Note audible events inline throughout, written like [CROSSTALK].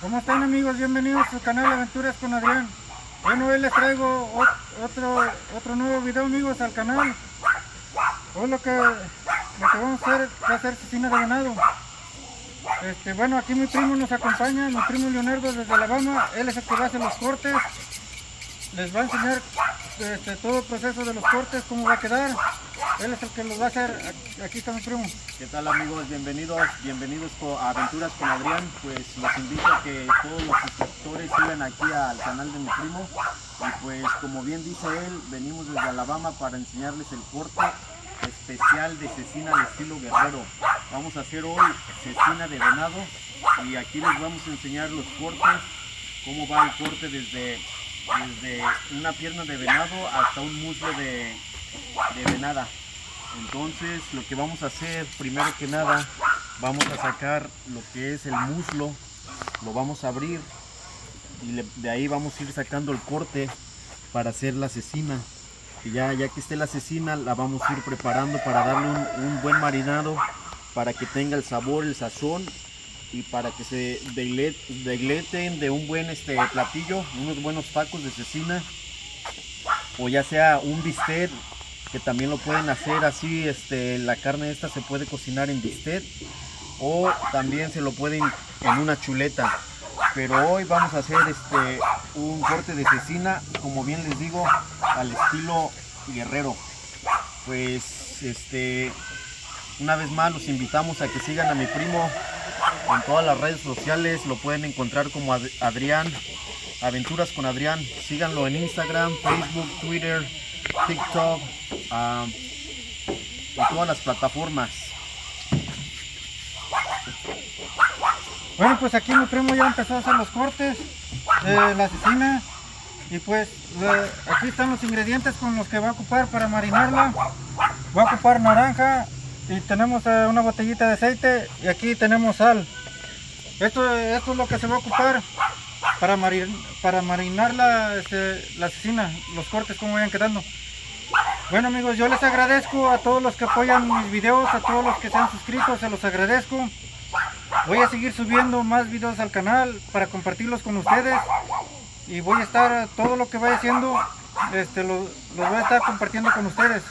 ¿Cómo están amigos? Bienvenidos a su canal Aventuras con Adrián. Bueno, hoy les traigo otro, otro nuevo video amigos al canal. Hoy lo que, lo que vamos a hacer va a ser cecina de ganado. Este, bueno, aquí mi primo nos acompaña, mi primo Leonardo desde Alabama. Él es el que va a hacer los cortes. Les va a enseñar este, todo el proceso de los cortes, cómo va a quedar. Él es el que los va a hacer. Aquí está mi primo. ¿Qué tal amigos? Bienvenidos, bienvenidos a Aventuras con Adrián. Pues los invito a que todos los suscriptores sigan aquí al canal de mi primo. Y pues como bien dice él, venimos desde Alabama para enseñarles el corte especial de cecina de estilo guerrero. Vamos a hacer hoy cecina de venado y aquí les vamos a enseñar los cortes, cómo va el corte desde, desde una pierna de venado hasta un muslo de, de venada. Entonces lo que vamos a hacer, primero que nada, vamos a sacar lo que es el muslo, lo vamos a abrir y de ahí vamos a ir sacando el corte para hacer la cecina. Y ya, ya que esté la cecina, la vamos a ir preparando para darle un, buen marinado, para que tenga el sabor, el sazón y para que se degleten de un buen este platillo, unos buenos tacos de cecina o ya sea un bistec que también lo pueden hacer así, este, la carne esta se puede cocinar en bistec o también se lo pueden en una chuleta. Pero hoy vamos a hacer este, un corte de cecina, como bien les digo, al estilo guerrero. Pues este, una vez más los invitamos a que sigan a mi primo en todas las redes sociales, lo pueden encontrar como Adrián, Aventuras con Adrián, síganlo en Instagram, Facebook, Twitter, TikTok, uh, todas las plataformas. Bueno, pues aquí mi primo ya empezó a hacer los cortes de la cecina y pues aquí están los ingredientes con los que va a ocupar para marinarla. Va a ocupar naranja y tenemos eh, una botellita de aceite y aquí tenemos sal. Esto, esto es lo que se va a ocupar para, para marinar la, este, la cecina, los cortes como vayan quedando. Bueno amigos, yo les agradezco a todos los que apoyan mis videos, a todos los que se han suscrito, se los agradezco. Voy a seguir subiendo más videos al canal para compartirlos con ustedes. Y voy a estar, todo lo que vaya haciendo, este, lo, voy a estar compartiendo con ustedes.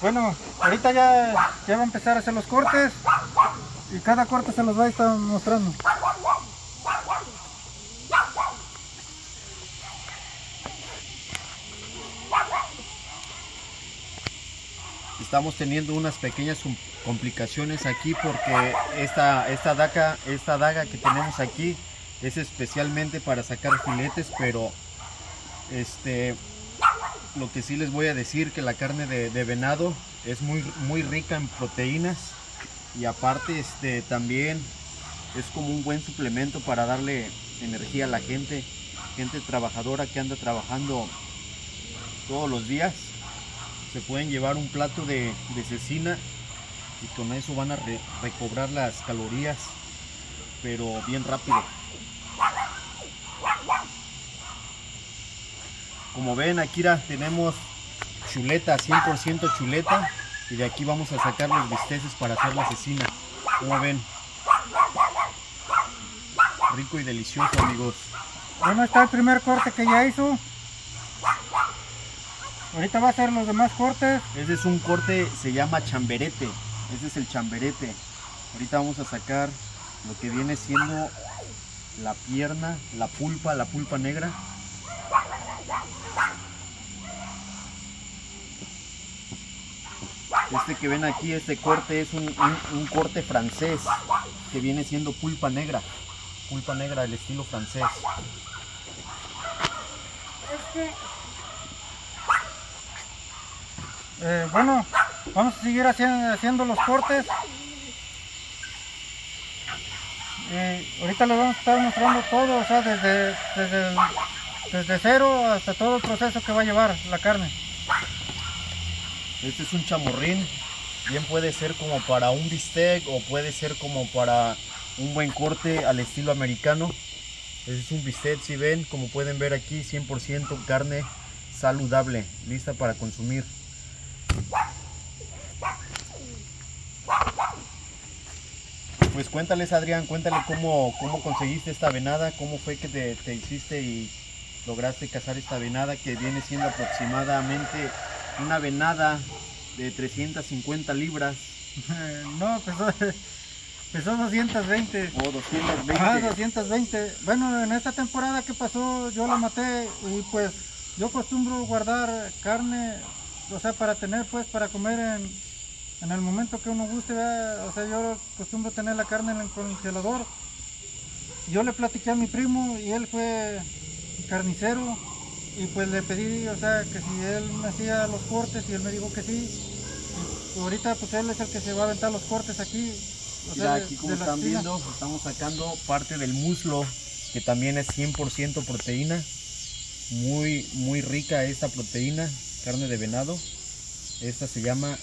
Bueno, ahorita ya, ya va a empezar a hacer los cortes y cada corte se los va a estar mostrando. estamos teniendo unas pequeñas complicaciones aquí porque esta, esta, daga, esta daga que tenemos aquí es especialmente para sacar filetes, pero este, lo que sí les voy a decir que la carne de, venado es muy, muy rica en proteínas y aparte este, también es como un buen suplemento para darle energía a la gente, gente trabajadora que anda trabajando todos los días. Se pueden llevar un plato de, cecina y con eso van a recobrar las calorías pero bien rápido. Como ven aquí tenemos chuleta 100% chuleta y de aquí vamos a sacar los bisteces para hacer la cecina como ven rico y delicioso amigos bueno está el primer corte que ya hizo Ahorita va a hacer los demás cortes. Ese es un corte, se llama chamberete. Ese es el chamberete. Ahorita vamos a sacar lo que viene siendo la pierna, la pulpa, la pulpa negra. Este que ven aquí, este corte es un, corte francés que viene siendo pulpa negra. Pulpa negra del estilo francés. Este Eh, bueno, vamos a seguir haciendo, los cortes. ahorita les vamos a estar mostrando todo, o sea, desde, desde, desde cero hasta todo el proceso que va a llevar la carne. Este es un chamorrín, bien puede ser como para un bistec o puede ser como para un buen corte al estilo americano. Este es un bistec, si ven, como pueden ver aquí, 100% carne saludable, lista para consumir. pues cuéntales Adrián, cuéntale cómo, cómo conseguiste esta venada, cómo fue que te, te hiciste y lograste cazar esta venada que viene siendo aproximadamente una venada de 350 libras. [LAUGHS] no, pesó, [LAUGHS] pesó 220. O 220. Ah, 220. Bueno, en esta temporada que pasó yo la maté y pues yo acostumbro guardar carne, o sea, para tener pues para comer en, en el momento que uno guste, ¿verdad? o sea, yo acostumbro tener la carne en el congelador. Yo le platiqué a mi primo y él fue carnicero y pues le pedí, o sea, que si él me hacía los cortes y él me dijo que sí. Y ahorita pues él es el que se va a aventar los cortes aquí. o Mira, sea, aquí como están viendo, estamos sacando parte del muslo, que también es 100% proteína. Muy, muy rica esta proteína, carne de venado. Esta se llama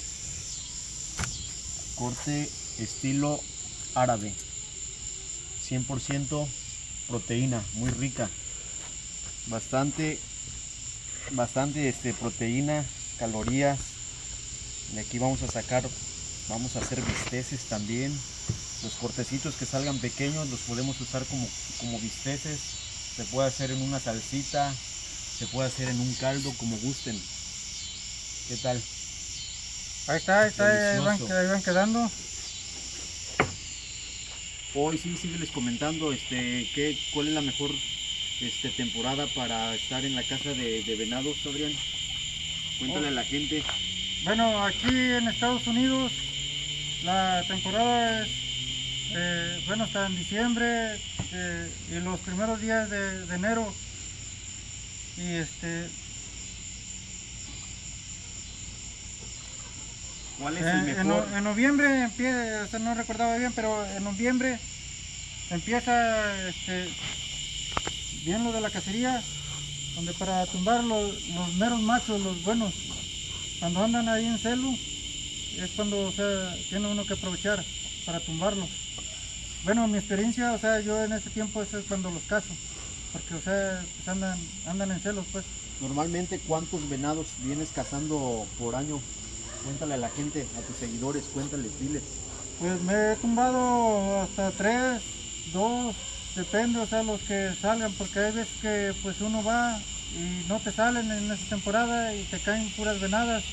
corte estilo árabe. 100% proteína, muy rica. Bastante, bastante este, proteína, calorías. De aquí vamos a sacar, vamos a hacer bisteces también. Los cortecitos que salgan pequeños los podemos usar como, como bisteces. Se puede hacer en una salsita, se puede hacer en un caldo, como gusten. ¿Qué tal? Ahí está, ahí está, ahí van, Delicioso. ahí van quedando. Hoy sí, sígueles comentando este, ¿qué, cuál es la mejor este, temporada para estar en la casa de, de venados, Adrián. Cuéntale a la gente. Bueno, aquí en Estados Unidos la temporada es, eh, bueno, hasta en diciembre eh, y los primeros días de, de enero. Y este, ¿Cuál es Eh, el en, mejor? no- en noviembre empieza, o sea, no recordaba bien, pero en noviembre empieza este, bien lo de la cacería, donde para tumbar los, los meros machos, los buenos, cuando andan ahí en celu, es cuando o sea, tiene uno que aprovechar para tumbarlos. Bueno, en mi experiencia, o sea, yo en ese tiempo eso es cuando los cazo, porque o sea, pues andan, andan en celos pues. Normalmente, ¿cuántos venados vienes cazando por año? Cuéntale a la gente, a tus seguidores, cuéntales, diles. Pues me he tumbado hasta tres, dos, depende, o sea, los que salgan, porque hay veces que pues uno va y no te salen en esa temporada y te caen puras venadas.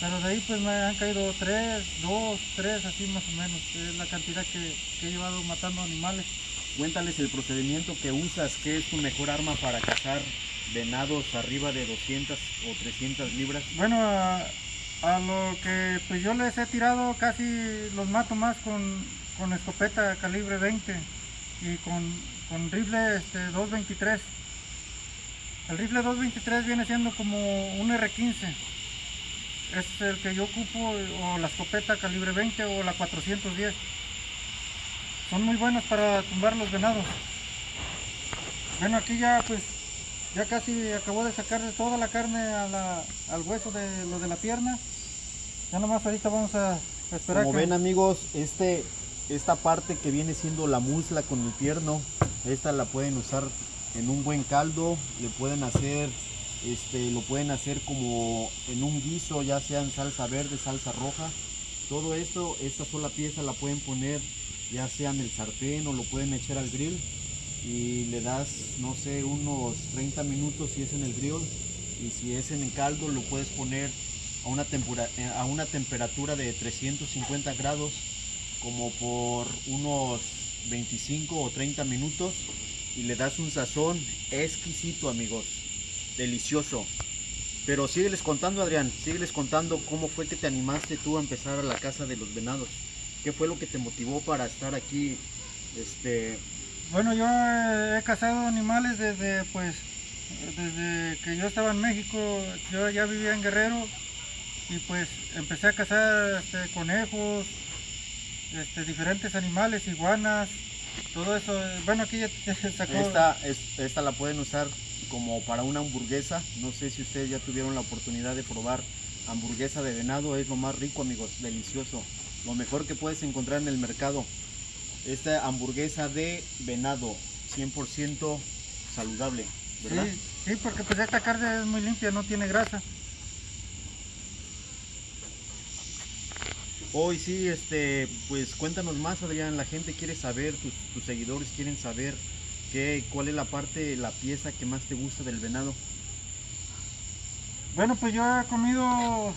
Pero de ahí pues me han caído tres, dos, tres, así más o menos, que es la cantidad que, que he llevado matando animales. Cuéntales el procedimiento que usas, qué es tu mejor arma para cazar venados arriba de 200 o 300 libras. Bueno, a, a lo que pues yo les he tirado casi los mato más con, con escopeta calibre 20 y con, con rifle este, 223. El rifle 223 viene siendo como un R15. Es el que yo ocupo o la escopeta calibre 20 o la 410. Son muy buenas para tumbar los venados. Bueno, aquí ya pues ya casi acabó de sacarle toda la carne a la- al hueso de lo de la pierna. Ya nomás ahorita vamos a esperar Como que... ven amigos, este, esta parte que viene siendo la musla con el pierno, esta la pueden usar en un buen caldo, le pueden hacer, este, lo pueden hacer como en un guiso, ya sea en salsa verde, salsa roja. Todo esto, esta sola pieza la pueden poner ya sea en el sartén o lo pueden echar al grill y le das, no sé, unos 30 minutos si es en el grill y si es en el caldo lo puedes poner a una, eh, a una temperatura de 350 grados como por unos 25 o 30 minutos y le das un sazón exquisito amigos, delicioso. Pero sígueles contando Adrián, sígueles contando cómo fue que te animaste tú a empezar a la casa de los venados. ¿Qué fue lo que te motivó para estar aquí? Este, Bueno, yo he cazado animales desde pues desde que yo estaba en México, yo ya vivía en Guerrero y pues empecé a cazar este, conejos, este, diferentes animales, iguanas, todo eso. Bueno, aquí ya se sacó. Esta, es- esta la pueden usar como para una hamburguesa. No sé si ustedes ya tuvieron la oportunidad de probar hamburguesa de venado. Es lo más rico, amigos. Delicioso. Lo mejor que puedes encontrar en el mercado. Esta hamburguesa de venado. 100% saludable. ¿Verdad? Sí, sí, porque pues esta carne es muy limpia, no tiene grasa. Hoy sí, este, pues cuéntanos más, Adrián. La gente quiere saber, tus, seguidores quieren saber qué, cuál es la parte, la pieza que más te gusta del venado. Bueno, pues yo he comido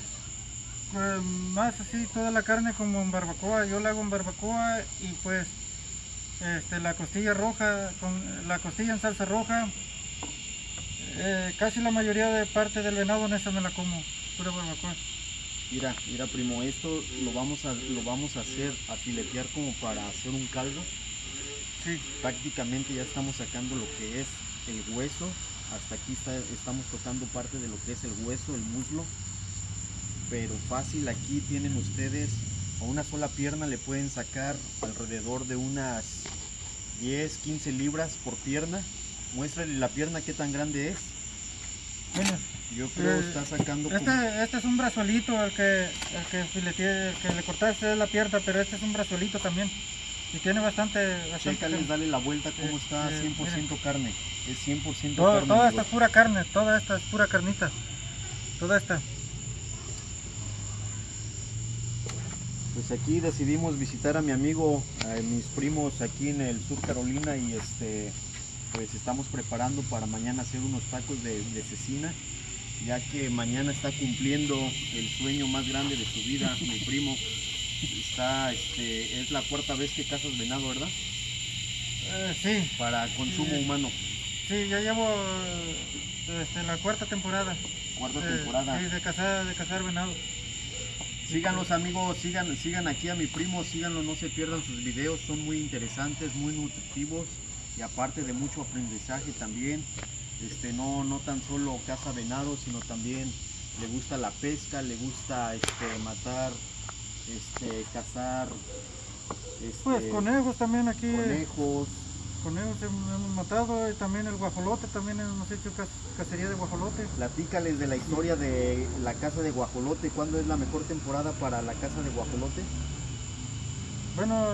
eh, más así toda la carne como en barbacoa. Yo la hago en barbacoa y pues este, la costilla roja, con la costilla en salsa roja. eh, casi la mayoría de parte del venado en esa me la como, pura barbacoa. Mira, mira primo, esto lo vamos a, lo vamos a hacer, a filetear como para hacer un caldo. Sí, Prácticamente ya estamos sacando lo que es el hueso. Hasta aquí está, estamos tocando parte de lo que es el hueso, el muslo. Pero fácil, aquí tienen ustedes a una sola pierna le pueden sacar alrededor de unas 10, 15 libras por pierna. Muéstrale la pierna qué tan grande es. bueno, Yo creo Eh, está sacando como- este, este es un brazuelito el que, el que, el que le cortaste es la pierna, pero este es un brazuelito también. Y tiene bastante... bastante Chécales, dale la vuelta cómo Eh, está, eh, 100% carne. Es 100% Todo- carne. toda esta es pura carne, toda esta es pura carnita. Toda esta. Pues aquí decidimos visitar a mi amigo, a mis primos aquí en el sur Carolina y este pues estamos preparando para mañana hacer unos tacos de, de cecina, ya que mañana está cumpliendo el sueño más grande de su vida, mi primo. Está, este, es la cuarta vez que cazas venado, ¿verdad? Eh, sí, Para consumo humano. sí, ya llevo este, la cuarta temporada. Cuarta Eh, temporada. Sí, de cazar, de cazar venado. Síganlos amigos, sigan, sigan aquí a mi primo, síganlo, no se pierdan sus videos, son muy interesantes, muy nutritivos y aparte de mucho aprendizaje también. Este, no, no tan solo caza venado, sino también le gusta la pesca, le gusta este, matar, este, cazar este, Pues conejos también aquí. conejos. Conejos hemos, matado y también el guajolote, también hemos hecho cacería de guajolote. Platícales de la historia de la caza de guajolote, ¿cuándo es la mejor temporada para la caza de guajolote? Bueno,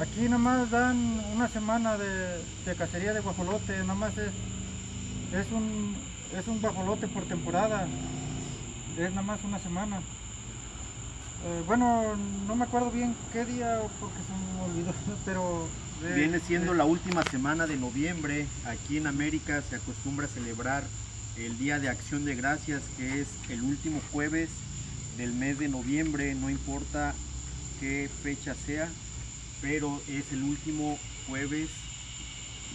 aquí nada más dan una semana de, de cacería de guajolote, nada más es, es, un, es un guajolote por temporada, es nada más una semana. Eh, bueno, no me acuerdo bien qué día porque se me olvidó, [LAUGHS] pero... eh, Viene siendo eh, la última semana de noviembre. Aquí en América se acostumbra a celebrar el Día de Acción de Gracias, que es el último jueves del mes de noviembre, no importa qué fecha sea, pero es el último jueves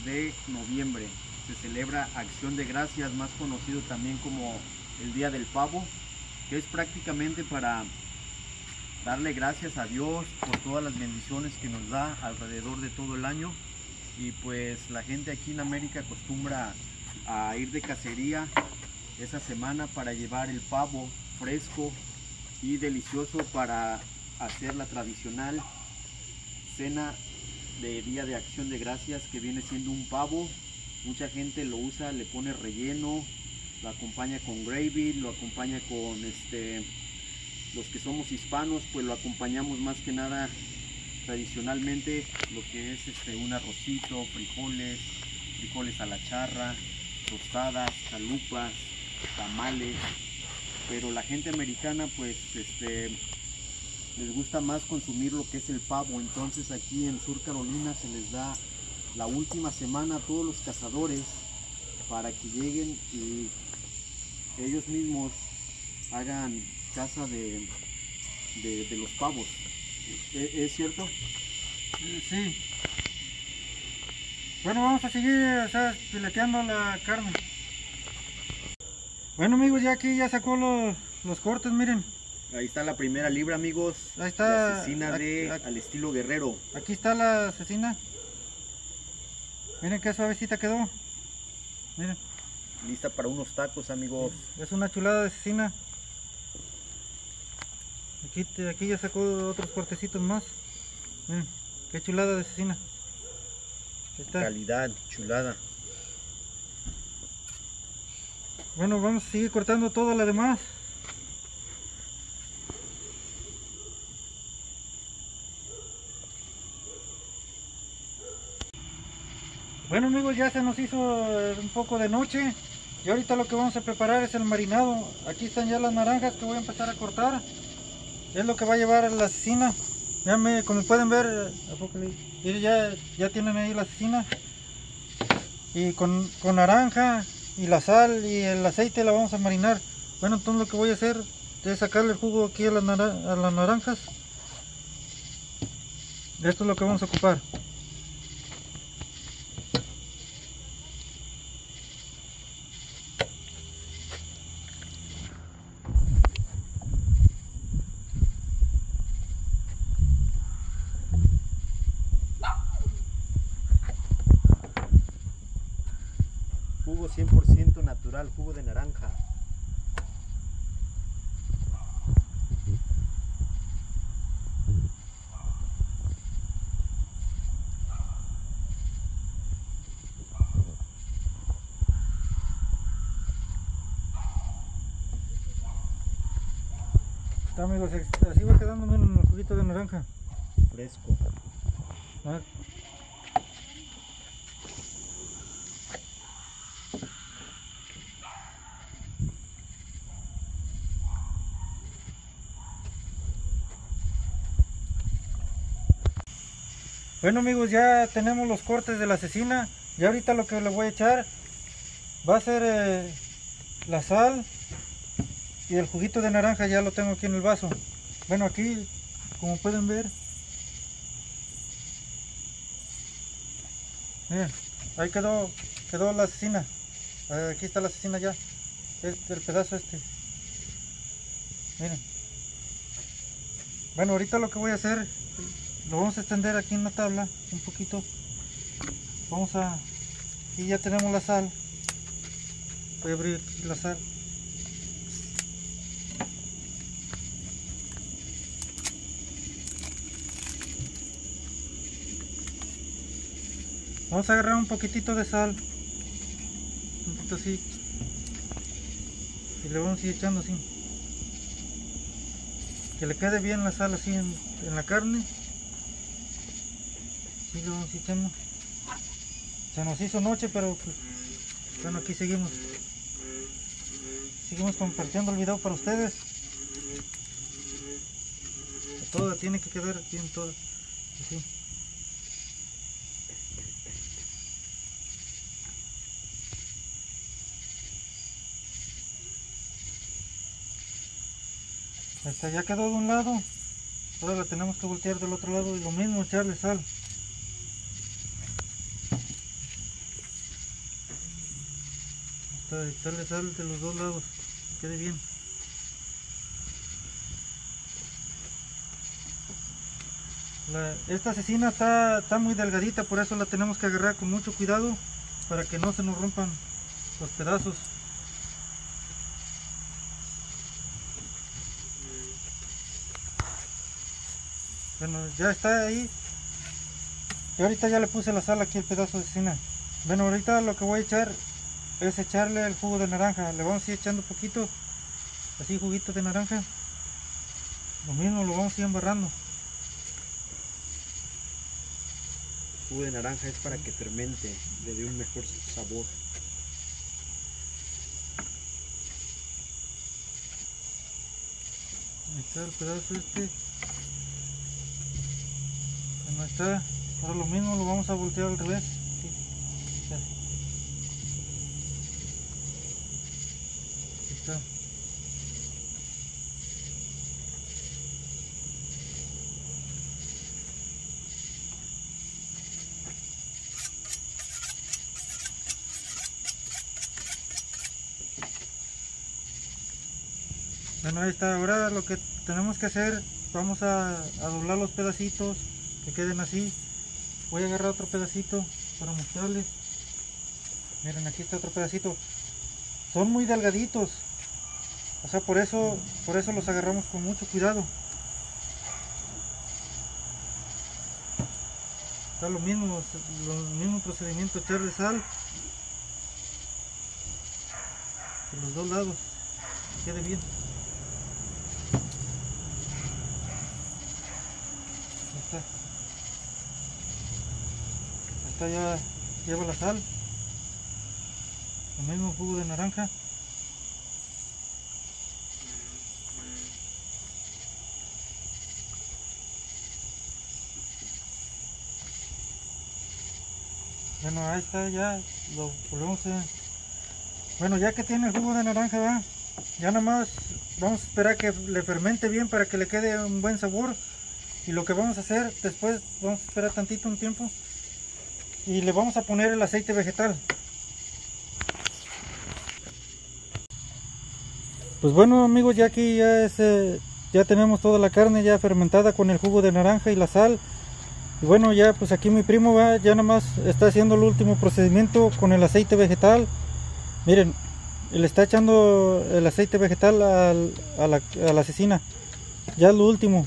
de noviembre. Se celebra Acción de Gracias, más conocido también como el Día del Pavo, que es prácticamente para darle gracias a Dios por todas las bendiciones que nos da alrededor de todo el año. Y pues la gente aquí en América acostumbra a ir de cacería esa semana para llevar el pavo fresco y delicioso para hacer la tradicional cena de Día de Acción de Gracias que viene siendo un pavo. Mucha gente lo usa, le pone relleno, lo acompaña con gravy, lo acompaña con este los que somos hispanos pues lo acompañamos más que nada tradicionalmente lo que es este un arrocito, frijoles, frijoles a la charra, tostadas, chalupas, tamales, pero la gente americana pues este les gusta más consumir lo que es el pavo, entonces aquí en Sur Carolina se les da la última semana a todos los cazadores para que lleguen y ellos mismos hagan caza de, de, de los pavos. ¿Es, es cierto? Sí. Bueno, vamos a seguir o sea, fileteando la carne. Bueno amigos, ya aquí ya sacó los, los cortes, miren. Ahí está la primera libra, amigos. Ahí está. La asesina de Aquí- al estilo guerrero. Aquí está la asesina. Miren qué suavecita quedó. Miren, Lista para unos tacos, amigos. es una chulada de asesina. Aquí, aquí ya sacó otros cortecitos más. Miren, qué chulada de asesina. Ahí está. Calidad, chulada. Bueno, vamos a seguir cortando todo lo demás. Bueno amigos, ya se nos hizo eh, un poco de noche y ahorita lo que vamos a preparar es el marinado. Aquí están ya las naranjas que voy a empezar a cortar. es lo que va a llevar la asesina. Ya me, como pueden ver, ¿a poco le- miren, ya, ya tienen ahí la asesina. Y con, con naranja y la sal y el aceite la vamos a marinar. Bueno, entonces lo que voy a hacer es sacarle el jugo aquí a las naranjas. Esto es lo que vamos a ocupar. Jugo 100% natural, jugo de naranja. Está amigos, así va quedando miren, un juguito de naranja. Fresco. A ver. Bueno amigos, ya tenemos los cortes de la asesina. Y ahorita lo que le voy a echar va a ser eh, la sal y el juguito de naranja. Ya lo tengo aquí en el vaso. Bueno, aquí, como pueden ver, Miren, ahí quedó, quedó la asesina. Eh, Aquí está la asesina ya. El pedazo este. Miren. Bueno, ahorita lo que voy a hacer, lo vamos a extender aquí en una tabla, un poquito. Vamos a, y ya tenemos la sal. Voy a abrir aquí la sal. Vamos a agarrar un poquitito de sal. Un poquito así. Y le vamos a ir echando así. Que le quede bien la sal así en la carne. Se nos hizo noche, pero pues, bueno, aquí seguimos. Seguimos compartiendo el video para ustedes. Todo tiene que quedar bien todo. Así. Esta ya quedó de un lado. Ahora la tenemos que voltear del otro lado y lo mismo echarle sal. Esta, echarle sal de los dos lados. Que quede bien. Esta asesina está, está muy delgadita, por eso la tenemos que agarrar con mucho cuidado para que no se nos rompan los pedazos. Bueno, ya está ahí. Y ahorita ya le puse la sal aquí el pedazo de cecina. Bueno, ahorita lo que voy a echar es echarle el jugo de naranja. Le vamos a ir echando poquito, así juguito de naranja. Lo mismo lo vamos a ir embarrando. Jugo de naranja es para que fermente, le dé un mejor sabor. Ahí está el pedazo este. Ahí está. Ahora lo mismo lo vamos a voltear al revés. Bueno, ahí está. Ahora lo que tenemos que hacer, vamos a, a doblar los pedacitos que queden así. Voy a agarrar otro pedacito para mostrarles. Miren, aquí está otro pedacito. Son muy delgaditos. O sea, por eso, por eso los agarramos con mucho cuidado. Está lo mismo, lo mismo procedimiento, echarle sal. De los dos lados. que Quede bien. Ahí está. Ahí está ya lleva la sal. Lo mismo jugo de naranja. Bueno, ahí está ya, lo volvemos a... Bueno, ya que tiene el jugo de naranja, ya nomás vamos a esperar que le fermente bien para que le quede un buen sabor. Y lo que vamos a hacer después, vamos a esperar tantito un tiempo y le vamos a poner el aceite vegetal. Pues bueno amigos, ya aquí ya, es, eh, ya tenemos toda la carne ya fermentada con el jugo de naranja y la sal. Y bueno, ya pues aquí mi primo va, ya nomás está haciendo el último procedimiento con el aceite vegetal. Miren, le está echando el aceite vegetal a, la, a la asesina. Ya lo último.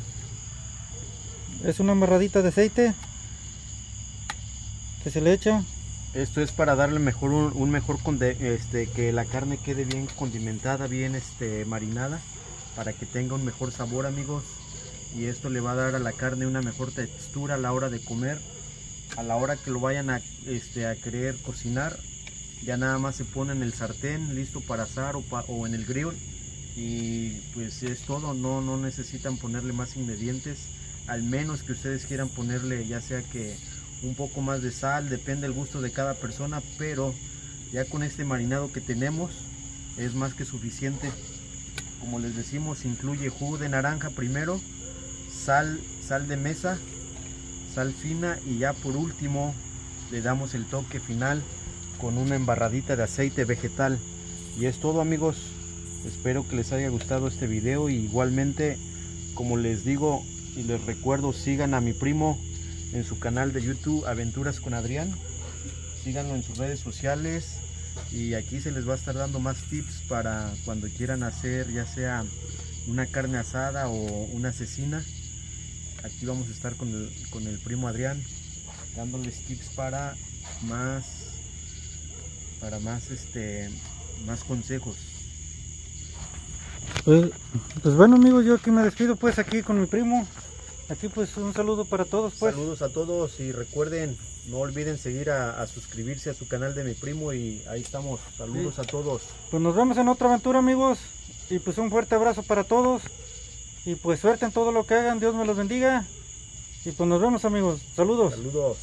Es una amarradita de aceite que se le echa. Esto es para darle mejor un, mejor este que la carne quede bien condimentada, bien este marinada, para que tenga un mejor sabor, amigos. Y esto le va a dar a la carne una mejor textura a la hora de comer. A la hora que lo vayan a, este, a querer cocinar, ya nada más se pone en el sartén listo para asar o, o en el grill y pues es todo, no, no necesitan ponerle más ingredientes, al menos que ustedes quieran ponerle ya sea que un poco más de sal, depende del gusto de cada persona, pero ya con este marinado que tenemos es más que suficiente. Como les decimos, incluye jugo de naranja primero, sal, sal de mesa, sal fina y ya por último le damos el toque final con una embarradita de aceite vegetal. Y es todo amigos, espero que les haya gustado este video igualmente como les digo y les recuerdo sigan a mi primo en su canal de YouTube Aventuras con Adrián. Síganlo en sus redes sociales y aquí se les va a estar dando más tips para cuando quieran hacer ya sea una carne asada o una asesina. Aquí vamos a estar con el, con el primo Adrián dándoles tips para más para más este más consejos. Pues, pues bueno amigos, yo aquí me despido pues aquí con mi primo. Aquí pues un saludo para todos pues. Saludos a todos y recuerden, no olviden seguir a, suscribirse a su canal de mi primo y ahí estamos. Saludos a todos. Pues nos vemos en otra aventura amigos y pues un fuerte abrazo para todos y pues suerte en todo lo que hagan, Dios me los bendiga. Y pues nos vemos amigos, saludos. Saludos.